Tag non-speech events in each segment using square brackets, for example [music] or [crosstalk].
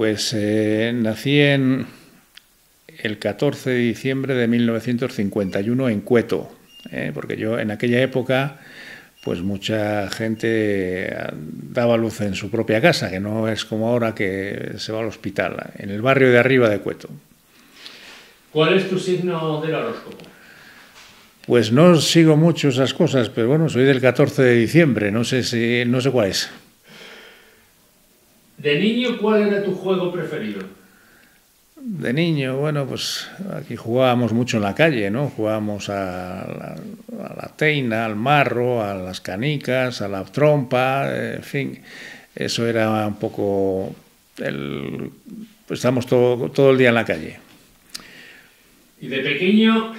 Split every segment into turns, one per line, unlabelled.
Pues eh, nací en el 14 de diciembre de 1951 en Cueto, ¿eh? porque yo en aquella época pues mucha gente daba luz en su propia casa, que no es como ahora que se va al hospital, en el barrio de arriba de Cueto.
¿Cuál es tu signo del horóscopo?
Pues no sigo mucho esas cosas, pero bueno, soy del 14 de diciembre, no sé si no sé cuál es.
De niño, ¿cuál era tu juego preferido?
De niño, bueno, pues aquí jugábamos mucho en la calle, ¿no? Jugábamos a la, teina, al marro, a las canicas, a la trompa, en fin, eso era un poco el... Pues estábamos todo, todo el día en la calle.
¿Y de pequeño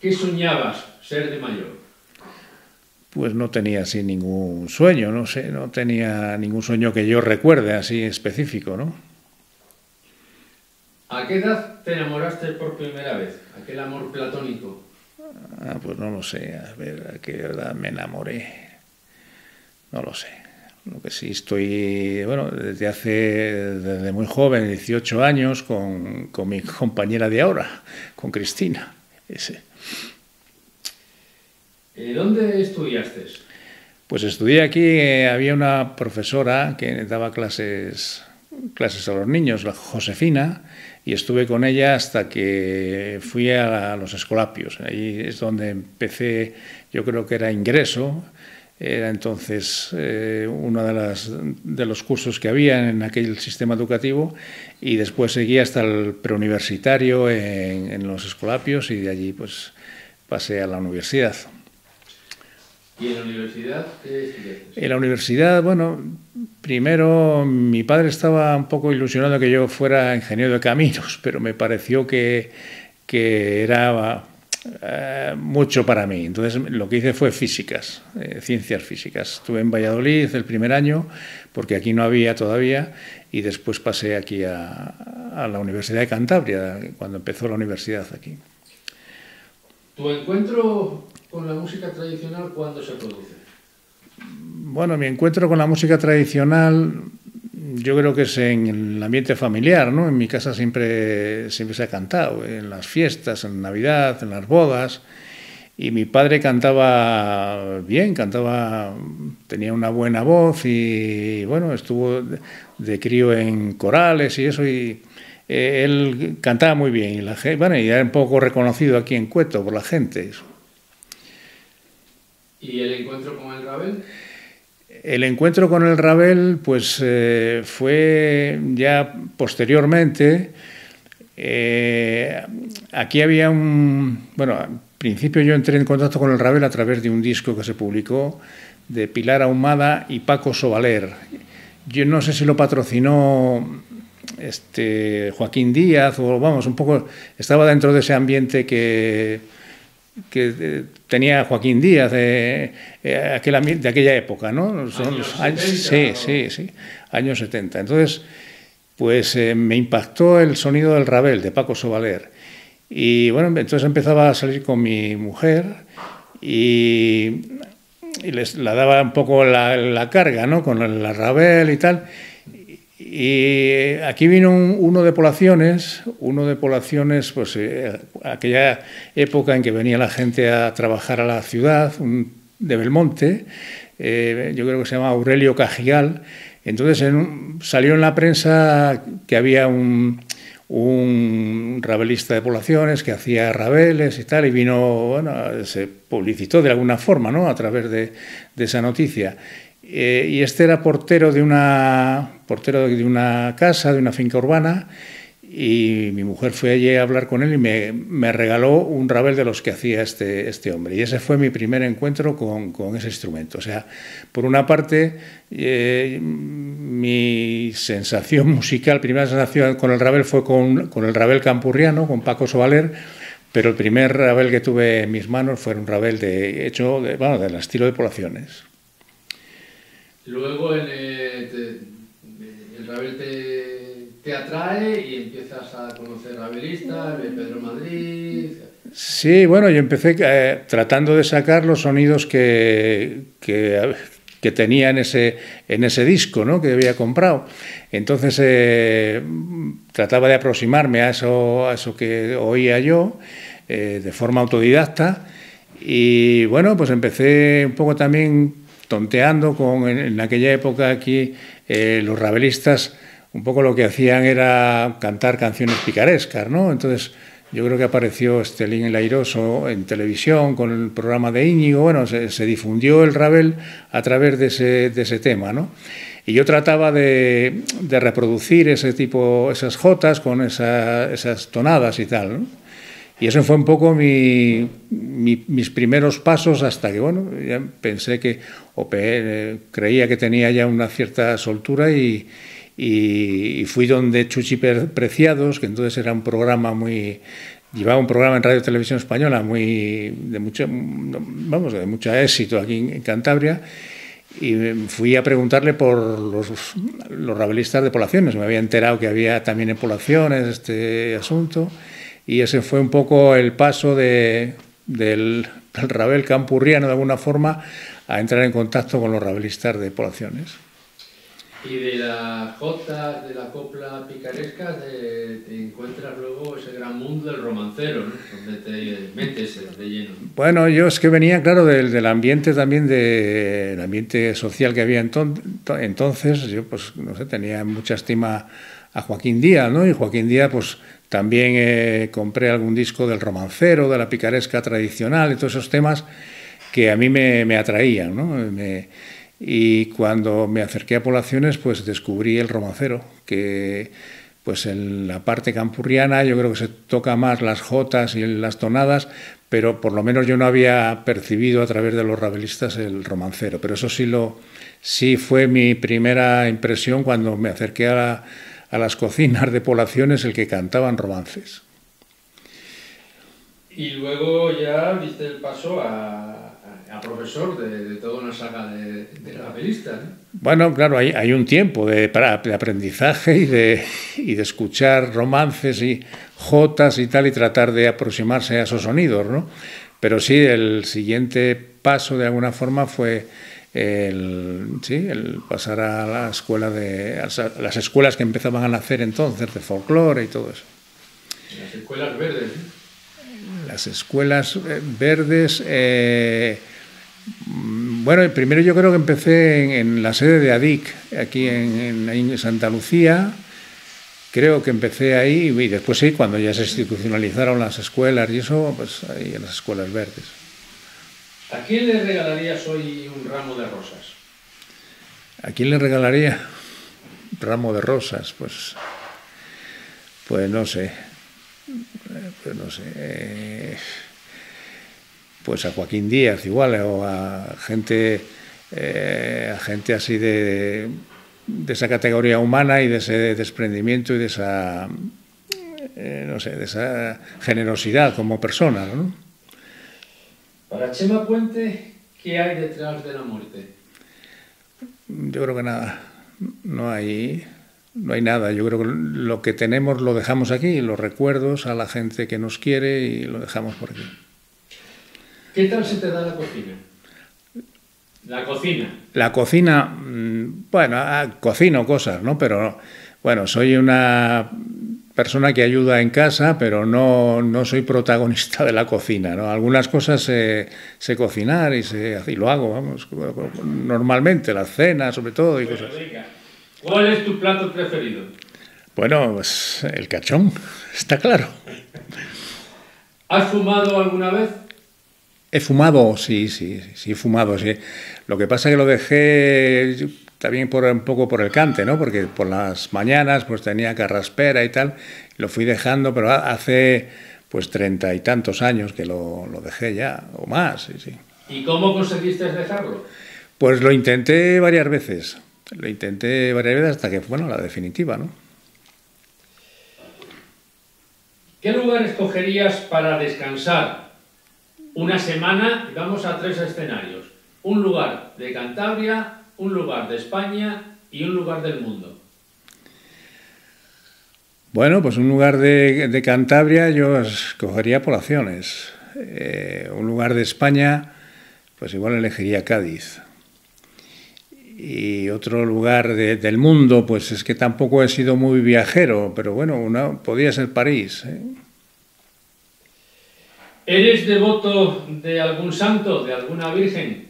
qué soñabas ser de mayor?
Pues no tenía así ningún sueño, no sé, no tenía ningún sueño que yo recuerde así específico, ¿no?
¿A qué edad te enamoraste por primera vez? ¿Aquel amor platónico?
Ah, pues no lo sé, a ver, ¿a qué edad me enamoré? No lo sé. Lo que sí estoy, bueno, desde hace, desde muy joven, 18 años, con, con mi [laughs] compañera de ahora, con Cristina, ese.
Eh, ¿Dónde estudiaste?
Pues estudié aquí, eh, había una profesora que daba clases, clases a los niños, la Josefina, y estuve con ella hasta que fui a los escolapios. Ahí es donde empecé, yo creo que era ingreso, era entonces eh, uno de, las, de los cursos que había en aquel sistema educativo y después seguí hasta el preuniversitario en, en los escolapios y de allí pues pasé a la universidad.
¿Y en la universidad qué estudiaste?
En la universidad, bueno, primero mi padre estaba un poco ilusionado que yo fuera ingeniero de caminos, [laughs] pero me pareció que, que era eh, mucho para mí. Entonces lo que hice fue físicas, eh, ciencias físicas. Estuve en Valladolid el primer año, porque aquí no había todavía, y después pasé aquí a, a la Universidad de Cantabria, cuando empezó la universidad aquí.
¿Tu encuentro con la música tradicional cuándo se produce?
Bueno, mi encuentro con la música tradicional yo creo que es en el ambiente familiar, ¿no? En mi casa siempre, siempre se ha cantado, en las fiestas, en Navidad, en las bodas. Y mi padre cantaba bien, cantaba, tenía una buena voz y bueno, estuvo de, crío en corales y eso y eh, él cantaba muy bien y la bueno, y era un poco reconocido aquí en Cueto por la gente.
¿Y el encuentro con el Rabel?
El encuentro con el Rabel pues eh, fue ya posteriormente. Eh, aquí había un... Bueno, al principio yo entré en contacto con el Rabel a través de un disco que se publicó de Pilar Ahumada y Paco Sobaler. Yo no sé si lo patrocinó este, Joaquín Díaz o vamos, un poco... Estaba dentro de ese ambiente que que eh, tenía Joaquín Díaz de, eh, de aquella época, ¿no?
Son los
años, sí, sí, sí, años 70. Entonces, pues eh, me impactó el sonido del Rabel, de Paco Sobaler. Y bueno, entonces empezaba a salir con mi mujer y, les la daba un poco la, la carga, ¿no? Con el Rabel y tal. Y aquí vino uno de poblaciones, uno de poblaciones, pues eh, aquella época en que venía la gente a trabajar a la ciudad, de Belmonte, eh, yo creo que se llama Aurelio Cajigal. Entonces salió en la prensa que había un, un rabelista de poblaciones que hacía rabeles y tal, y vino, bueno, se publicitó de alguna forma, ¿no? A través de, de esa noticia. Eh, y este era portero de una portero de una casa, de una finca urbana, y mi mujer fue allí a hablar con él y me, regaló un rabel de los que hacía este, este hombre. Y ese fue mi primer encuentro con, con ese instrumento. O sea, por una parte, eh, mi sensación musical, primera sensación con el rabel fue con, con el rabel campurriano, con Paco Sobaler, pero el primer rabel que tuve en mis manos fue un rabel de, hecho de, bueno, del estilo de poblaciones.
Luego el, el Rabel te, atrae y empiezas a conocer rabelistas, Pedro Madrid.
Sí, bueno, yo empecé eh, tratando de sacar los sonidos que, que, que tenía en ese, en ese disco ¿no? que había comprado. Entonces eh, trataba de aproximarme a eso, a eso que oía yo eh, de forma autodidacta y bueno, pues empecé un poco también tonteando con en, aquella época aquí eh, los rabelistas un poco lo que hacían era cantar canciones picarescas, ¿no? Entonces yo creo que apareció Estelín el Airoso en televisión con el programa de Íñigo, bueno, se, difundió el Rabel a través de ese, de ese tema, ¿no? Y yo trataba de, de, reproducir ese tipo, esas jotas con esas tonadas y tal, ¿no? Y eso fue un poco mi, mis primeros pasos hasta que, bueno, ya pensé que, o eh, creía que tenía ya una cierta soltura y, y, fui donde Chuchi Preciados, que entonces era un programa muy llevaba un programa en Radio Televisión Española muy de mucho vamos de mucho éxito aquí en, Cantabria y fui a preguntarle por los, los rabelistas de poblaciones. Me había enterado que había también en poblaciones este asunto y ese fue un poco el paso de, del, del rabel campurriano de alguna forma a entrar en contacto con los rabelistas de poblaciones.
Y de la jota, de la copla picaresca, te, encuentras luego ese gran mundo del romancero, ¿no? donde te metes de lleno.
Bueno, yo es que venía, claro, del, del ambiente también, del ambiente social que había entonces. Yo, pues, no sé, tenía mucha estima a Joaquín Díaz, ¿no? Y Joaquín Díaz, pues, también eh, compré algún disco del romancero, de la picaresca tradicional, y todos esos temas que a mí me, atraían, ¿no? Y cuando me acerqué a poblaciones, pues descubrí el romancero, que pues en la parte campurriana yo creo que se toca más las jotas y las tonadas, pero por lo menos yo no había percibido a través de los rabelistas el romancero. Pero eso sí, lo, sí fue mi primera impresión cuando me acerqué a, a las cocinas de poblaciones el que cantaban romances.
Y luego ya diste el paso a a profesor de, toda una saga de, de.
Bueno, claro, hay, hay un tiempo de, para, de aprendizaje y de, y de escuchar romances y jotas y tal y tratar de aproximarse a esos sonidos, ¿no? Pero sí, el siguiente paso de alguna forma fue el, sí, el pasar a la escuela de a las escuelas que empezaban a nacer entonces de folclore y todo eso.
Las escuelas verdes.
Las escuelas eh, verdes. Eh, bueno, primero yo creo que empecé en, la sede de ADIC, aquí en, Santa Lucía. Creo que empecé ahí y después sí, cuando ya se institucionalizaron las escuelas y eso, pues ahí en las escuelas verdes.
¿A quién le regalarías hoy un ramo de rosas?
¿A quién le regalaría un ramo de rosas? Pues, pues no sé. Pues no sé. Eh, pues a Joaquín Díaz igual, o a gente, eh, a gente así de, de, esa categoría humana y de ese desprendimiento y de esa, eh, no sé, de esa generosidad como persona. ¿no?
Para Chema Puente, ¿qué hay detrás de la muerte?
Yo creo que nada, no hay, no hay nada. Yo creo que lo que tenemos lo dejamos aquí, los recuerdos a la gente que nos quiere y lo dejamos por aquí.
¿Qué tal se te da la cocina? La cocina.
La cocina, mm, bueno, ah, cocino cosas, ¿no? Pero bueno, soy una persona que ayuda en casa, pero no, no soy protagonista de la cocina, ¿no? Algunas cosas sé, cocinar y, sé, y lo hago, vamos, normalmente, la cena sobre todo y cosas.
¿Cuál es tu plato preferido?
Bueno, pues el cachón, está claro.
¿Has fumado alguna vez?
He fumado, sí, sí, sí, he fumado, sí. Lo que pasa es que lo dejé también por, un poco por el cante, ¿no? Porque por las mañanas pues tenía carraspera y tal, lo fui dejando, pero hace pues treinta y tantos años que lo, lo, dejé ya, o más, sí, sí.
¿Y cómo conseguiste dejarlo?
Pues lo intenté varias veces, lo intenté varias veces hasta que, bueno, la definitiva, ¿no?
¿Qué lugar escogerías para descansar una semana vamos a tres escenarios. Un lugar de Cantabria, un lugar de España y un lugar del mundo.
Bueno, pues un lugar de, Cantabria yo escogería poblaciones. Eh, un lugar de España, pues igual elegiría Cádiz. Y otro lugar del mundo, pues es que tampoco he sido muy viajero, pero bueno, una, podría ser París. ¿eh?
¿Eres devoto de algún santo, de alguna virgen?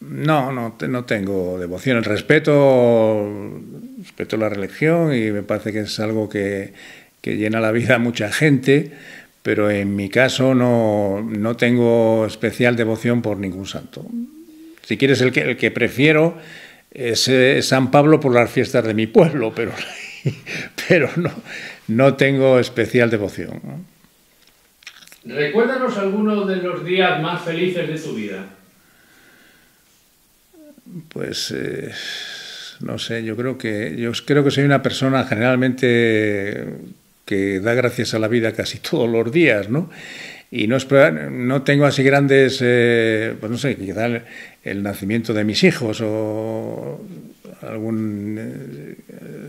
No, no, no tengo devoción. Respeto, respeto la religión y me parece que es algo que, llena la vida a mucha gente, pero en mi caso no, no tengo especial devoción por ningún santo. Si quieres, el que, el que prefiero es San Pablo por las fiestas de mi pueblo, pero, [laughs] pero no, no tengo especial devoción.
Recuérdanos algunos de los días más felices de tu vida.
Pues eh, no sé, yo creo que yo creo que soy una persona generalmente que da gracias a la vida casi [laughs] todos los días, ¿no? y no, no tengo así grandes, eh, pues no sé, quizá el, nacimiento de mis hijos o algún... Eh,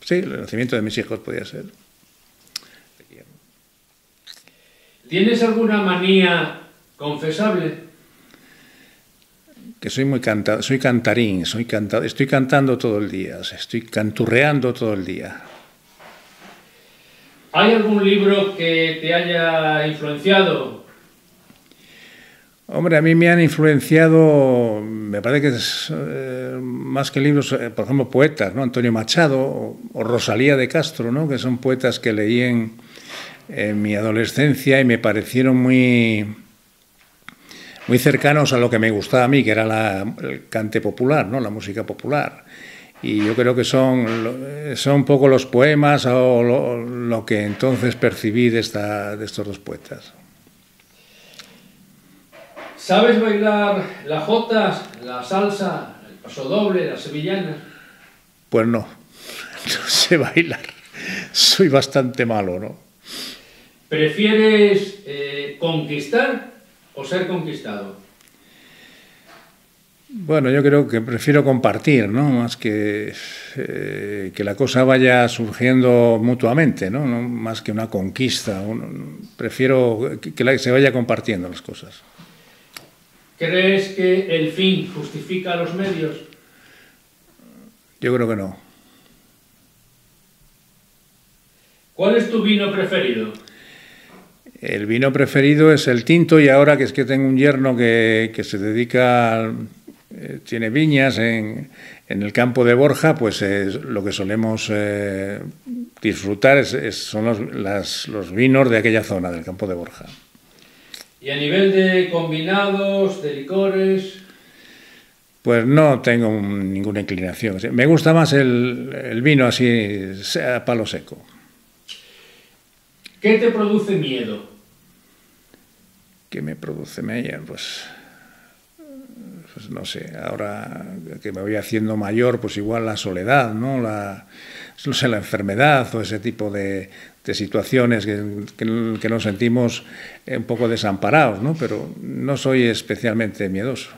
sí, el nacimiento de mis hijos podría ser.
¿Tienes alguna manía confesable?
Que soy muy cantado, soy cantarín, soy cantado, estoy cantando todo el día, estoy canturreando todo el día.
¿Hay algún libro que te haya influenciado?
Hombre, a mí me han influenciado, me parece que es eh, más que libros, eh, por ejemplo, poetas, ¿no? Antonio Machado o, Rosalía de Castro, ¿no? Que son poetas que leí en, mi adolescencia y me parecieron muy, muy cercanos a lo que me gustaba a mí, que era la, el cante popular, ¿no? La música popular y yo creo que son, son un poco los poemas o lo, que entonces percibí de, esta, de estos dos poetas.
¿Sabes bailar la jota, la salsa, el paso doble, la sevillana?
Pues no, [laughs] no sé bailar, soy bastante malo, ¿no?
¿Prefieres eh, conquistar o ser conquistado?
Bueno, yo creo que prefiero compartir, ¿no? Más que eh, que la cosa vaya surgiendo mutuamente, ¿no? Más que una conquista. prefiero que, se vaya compartiendo las cosas.
¿Crees que el fin justifica los medios?
Yo creo que no.
¿Cuál es tu vino preferido?
El vino preferido es el tinto y ahora que es que tengo un yerno que, que se dedica eh, tiene viñas en, el campo de Borja, pues lo que solemos eh, disfrutar son los, los, vinos de aquella zona, del campo de Borja.
¿Y a nivel de combinados, de licores?
Pues no tengo ninguna inclinación. Me gusta más el, el vino así, a palo seco.
¿Qué te produce miedo?
¿Qué me produce miedo? Pues pues no sé, ahora que me voy haciendo mayor, pues igual la soledad, ¿no? La, no sé, la enfermedad o ese tipo de, situaciones que, nos sentimos un poco desamparados, ¿no? Pero no soy especialmente miedoso.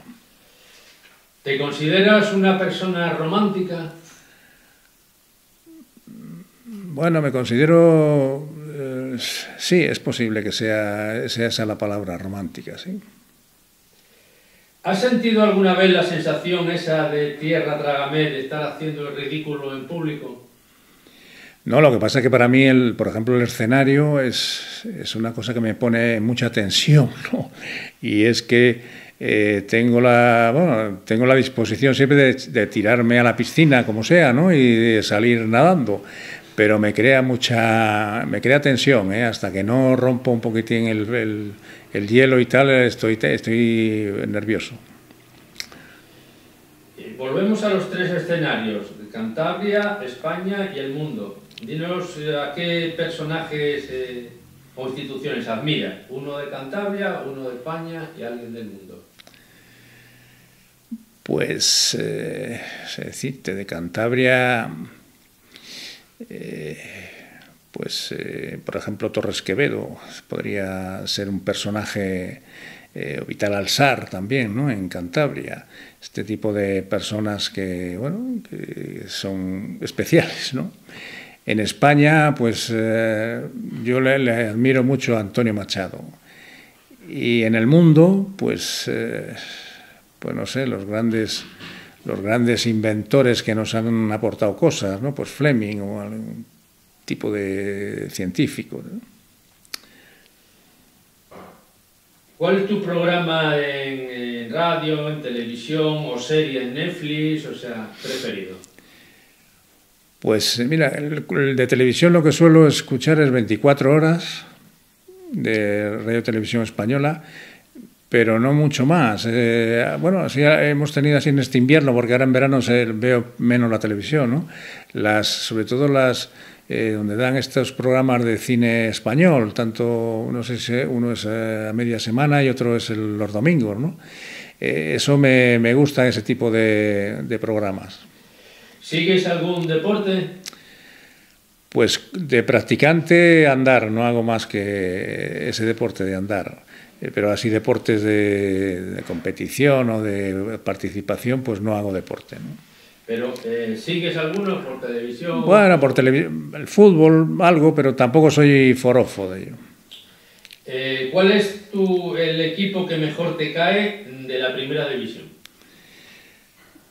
¿Te consideras una persona romántica?
Bueno, me considero... Eh, sí, es posible que sea, sea esa la palabra romántica, sí.
¿Has sentido alguna vez la sensación esa de tierra trágame, de estar haciendo el ridículo en público?
No, lo que pasa es que para mí, el, por ejemplo, el escenario es, es una cosa que me pone mucha tensión, [laughs] ¿no? Y es que eh, tengo, la, bueno, tengo la disposición siempre de, tirarme a la piscina, como sea, ¿no? Y de salir nadando. Pero me crea mucha, me crea tensión, ¿eh? Hasta que no rompo un poquitín el el hielo y tal, estoy, estoy nervioso.
Volvemos a los tres escenarios, Cantabria, España y el mundo. Dinos eh, a qué personajes eh, o instituciones admira. Uno de Cantabria, uno de España y alguien del mundo.
Pues, eh, decirte, de Cantabria... Eh, pues eh, por ejemplo Torres Quevedo podría ser un personaje eh, Vital Alzar también ¿no? en Cantabria este tipo de personas que bueno son especiales ¿no? en España pues eh, yo le, admiro mucho a Antonio Machado y en el mundo pues pues no sé los grandes los grandes inventores que nos han aportado cosas, ¿no? Pues Fleming o algún tipo de científico.
¿Cuál es tu programa en, radio, en televisión o serie en Netflix, o sea, preferido?
Pues mira, el, de televisión lo que suelo escuchar es 24 horas de Radio Televisión Española, pero no mucho más. Eh, bueno, así hemos tenido así en este invierno, porque ahora en verano se, veo menos la televisión, ¿no? Las, sobre todo las eh, donde dan estos programas de cine español, tanto no sé si uno es eh, a media semana y otro es los domingos, ¿no? Eh, eso me, me, gusta, ese tipo de, de, programas.
¿Sigues algún deporte?
Pues de practicante andar, no hago más que ese deporte de andar. Pero así deportes de, de, competición o de participación, pues no hago deporte. ¿no?
Pero eh, ¿sigues alguno por televisión?
Bueno, por televisión, el fútbol, algo, pero tampoco soy forofo de ello.
Eh, ¿Cuál es tu, el equipo que mejor te cae de la primera división?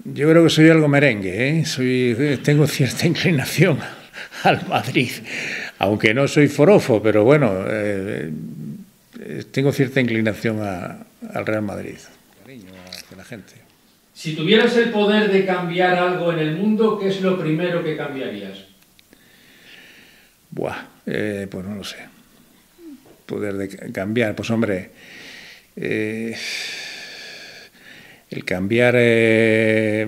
Yo creo que soy algo merengue, ¿eh? soy, tengo cierta [laughs] inclinación al Madrid, aunque no soy forofo, pero bueno, eh, tengo cierta inclinación a, al Real Madrid. Cariño hacia la gente.
Si tuvieras el poder de cambiar algo en el mundo, ¿qué es lo primero que cambiarías?
Buah, eh, pues no lo sé. Poder de cambiar, pues hombre, eh, el cambiar, eh,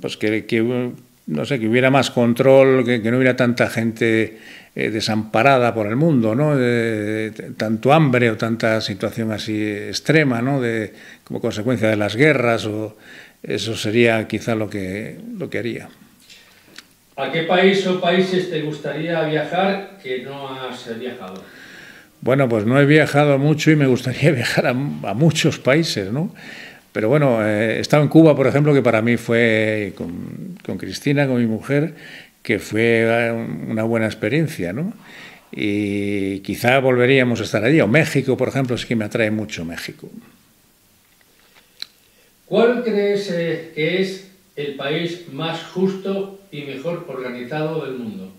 pues que, que, no sé, que hubiera más control, que, que no hubiera tanta gente eh, desamparada por el mundo, ¿no? De, de, tanto hambre o tanta situación así extrema, ¿no? De, como consecuencia de las guerras, o eso sería quizá lo que, lo que haría.
¿A qué país o países te gustaría viajar que no has viajado?
Bueno, pues no he viajado mucho y me gustaría [laughs] viajar a, a muchos países, ¿no? Pero bueno, eh, he estado en Cuba, por ejemplo, que para mí fue con, con Cristina, con mi mujer, que fue una buena experiencia, ¿no? Y quizá volveríamos a estar allí. O México, por ejemplo, sí que me atrae mucho México.
¿Cuál crees eh, que es el país más justo y mejor organizado del mundo?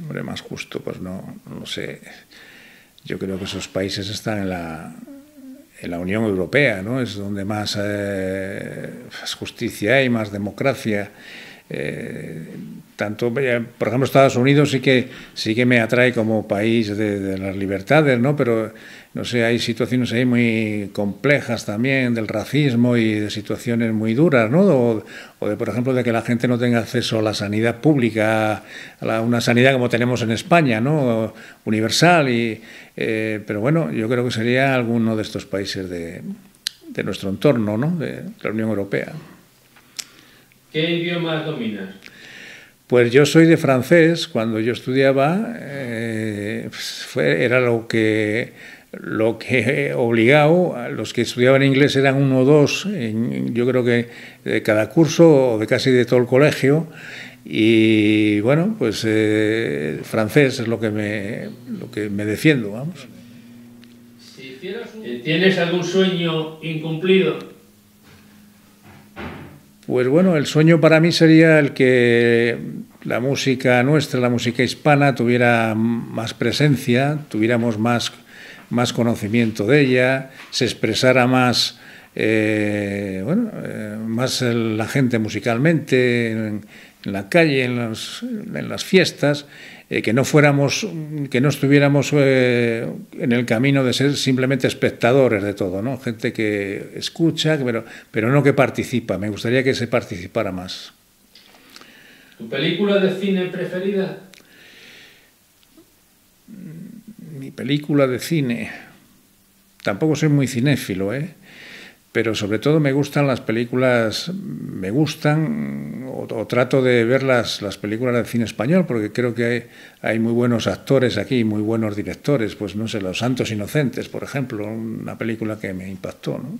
Hombre, más justo, pues no, no lo sé. Yo creo que esos países están en la, en la Unión Europea, ¿no? Es donde más eh, justicia hay, más democracia. Eh, tanto, por ejemplo, Estados Unidos sí que sí que me atrae como país de, las libertades, ¿no? Pero no sé, hay situaciones ahí muy complejas también del racismo y de situaciones muy duras, ¿no? O, de, por ejemplo, de que la gente no tenga acceso a la sanidad pública, a la, una sanidad como tenemos en España, ¿no? Universal y eh, pero bueno, yo creo que sería alguno de estos países de, de nuestro entorno, ¿no? De la Unión Europea.
¿Qué idiomas dominas?
Pues yo soy de francés. Cuando yo estudiaba, eh, fue, era lo que lo que obligado a los que estudiaban inglés eran uno o dos, en, yo creo que de cada curso o de casi de todo el colegio. Y bueno, pues eh, francés es lo que me, lo que me defiendo, vamos.
Si un... ¿Tienes algún sueño incumplido?
Pues bueno, el sueño para mí sería el que la música nuestra, la música hispana, tuviera más presencia, tuviéramos más, más conocimiento de ella, se expresara más, eh, bueno, eh, más la gente musicalmente en, en la calle, en, los, en las fiestas, eh, que no fuéramos, que no estuviéramos eh, en el camino de ser simplemente espectadores de todo, ¿no? Gente que escucha, pero, pero no que participa. Me gustaría que se participara más.
¿Tu película de cine preferida?
Mi película de cine. Tampoco soy muy cinéfilo, ¿eh? Pero sobre todo me gustan las películas, me gustan o, o trato de ver las, las, películas del cine español porque creo que hay, hay, muy buenos actores aquí, muy buenos directores, pues no sé, Los Santos Inocentes, por ejemplo, una película que me impactó. ¿no?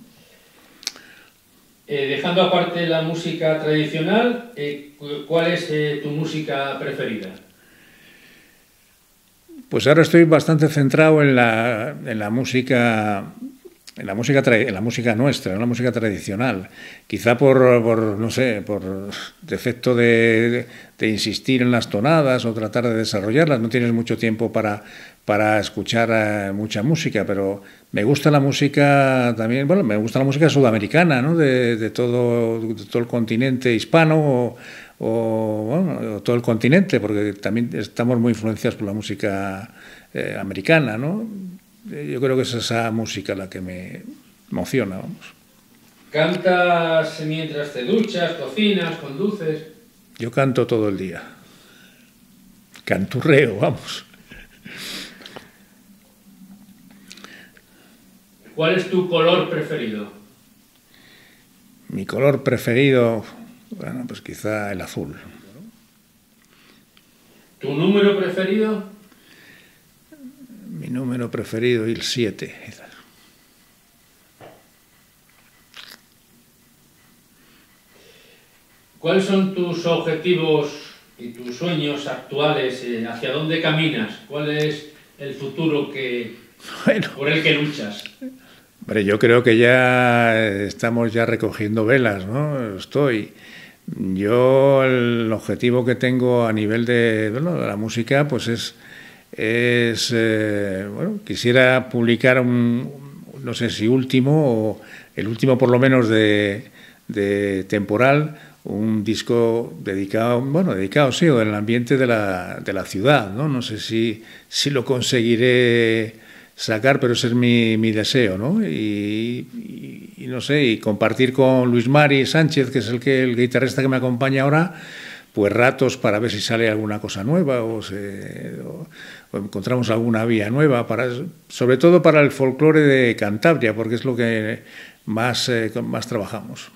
Eh, dejando aparte la música tradicional, eh, ¿cuál es eh, tu música preferida?
Pues ahora estoy bastante centrado en la, en la música en la música, en la música nuestra, en la música tradicional. Quizá por, no sé, por defecto de, insistir en las tonadas o tratar de desarrollarlas, no tienes mucho tiempo para, para escuchar eh, mucha música, pero me gusta la música también, bueno, me gusta la música sudamericana, ¿no? de, todo, todo el continente hispano o, todo el continente, porque también estamos muy influenciados por la música eh, americana, ¿no? Yo creo que es esa música la que me emociona, vamos.
¿Cantas mientras te duchas, cocinas, conduces?
Yo canto todo el día. Canturreo, vamos.
¿Cuál es tu color preferido?
Mi color preferido, bueno, pues quizá el azul.
¿Tu número preferido?
Mi número preferido, el 7.
¿Cuáles son tus objetivos y tus sueños actuales? ¿Hacia dónde caminas? ¿Cuál es el futuro que, por el que luchas?
Hombre, yo creo que ya estamos ya recogiendo velas, ¿no? Estoy. Yo el objetivo que tengo a nivel de, de la música, pues es es, eh, bueno, quisiera publicar un, no sé si último, o el último por lo menos de, temporal, un disco dedicado, bueno, dedicado, sí, en el ambiente de la, de la ciudad, ¿no? No sé si, si lo conseguiré sacar, pero ese es mi, mi deseo, ¿no? Y, y, no sé, y compartir con Luis Mari Sánchez, que es el, que, el guitarrista que me acompaña ahora, pues ratos para ver si sale alguna cosa nueva o, encontramos alguna vía nueva, para, sobre todo para el folclore de Cantabria, porque es lo que más, eh, más trabajamos.